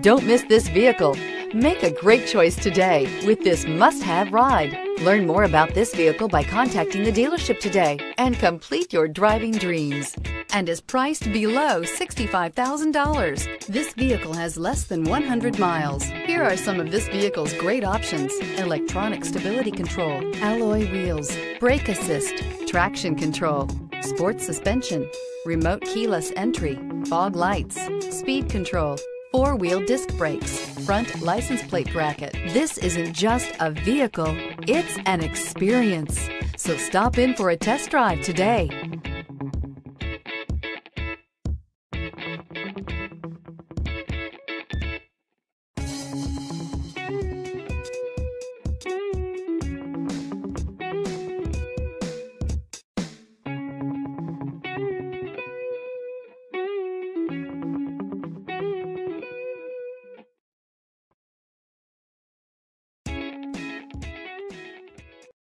Don't miss this vehicle. Make a great choice today with this must-have ride. Learn more about this vehicle by contacting the dealership today and complete your driving dreams and is priced below $65,000. This vehicle has less than 100 miles. Here are some of this vehicle's great options. Electronic stability control, alloy wheels, brake assist, traction control, sports suspension, remote keyless entry, fog lights, speed control, four-wheel disc brakes, front license plate bracket. This isn't just a vehicle, it's an experience. So stop in for a test drive today.